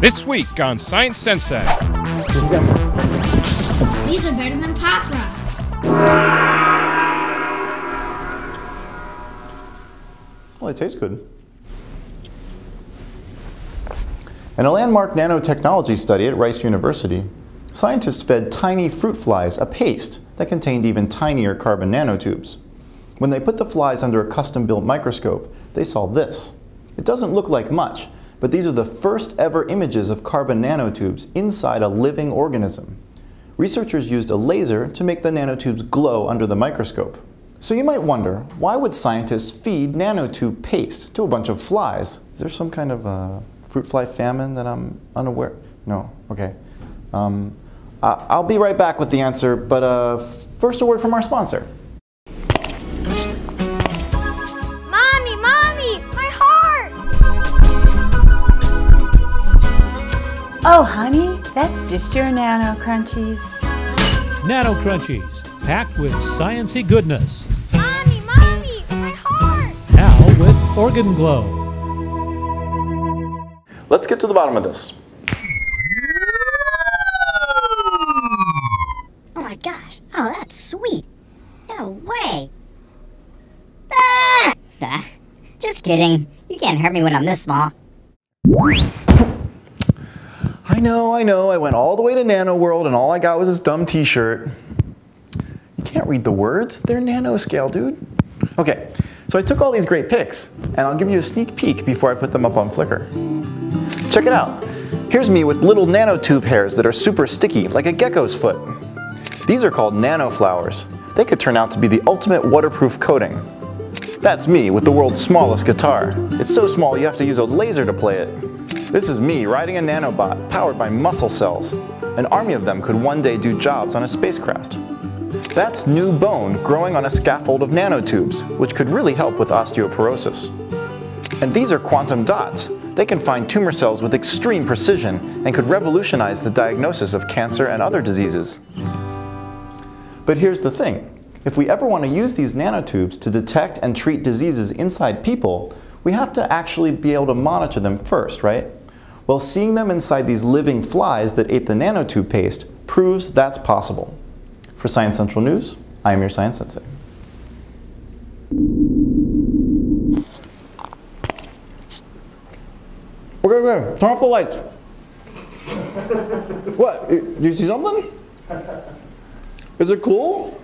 This week on Science Sensei. These are better than Pop Rocks. Well, they taste good. In a landmark nanotechnology study at Rice University, scientists fed tiny fruit flies a paste that contained even tinier carbon nanotubes. When they put the flies under a custom-built microscope, they saw this. It doesn't look like much, but these are the first ever images of carbon nanotubes inside a living organism. Researchers used a laser to make the nanotubes glow under the microscope. So you might wonder, why would scientists feed nanotube paste to a bunch of flies? Is there some kind of uh, fruit fly famine that I'm unaware? No, okay. Um, I'll be right back with the answer, but uh, first a word from our sponsor. Oh, honey, that's just your Nano Crunchies. Nano Crunchies, packed with sciency goodness. Mommy, Mommy, my heart! Now with Organ Glow. Let's get to the bottom of this. Oh my gosh. Oh, that's sweet. No way. Ah! Ah, Just kidding. You can't hurt me when I'm this small. I know, I know, I went all the way to Nano World and all I got was this dumb t-shirt. You can't read the words, they're nanoscale, dude. Okay, so I took all these great pics, and I'll give you a sneak peek before I put them up on Flickr. Check it out. Here's me with little nanotube hairs that are super sticky, like a gecko's foot. These are called nanoflowers. They could turn out to be the ultimate waterproof coating. That's me with the world's smallest guitar. It's so small you have to use a laser to play it. This is me riding a nanobot powered by muscle cells. An army of them could one day do jobs on a spacecraft. That's new bone growing on a scaffold of nanotubes, which could really help with osteoporosis. And these are quantum dots. They can find tumor cells with extreme precision and could revolutionize the diagnosis of cancer and other diseases. But here's the thing. If we ever want to use these nanotubes to detect and treat diseases inside people, we have to actually be able to monitor them first, right? Well, seeing them inside these living flies that ate the nanotube paste proves that's possible. For ScienCentral News, I am your Science Sensei. Okay, okay, turn off the lights. what? Do you see something? Is it cool?